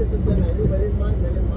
对对对，对对对。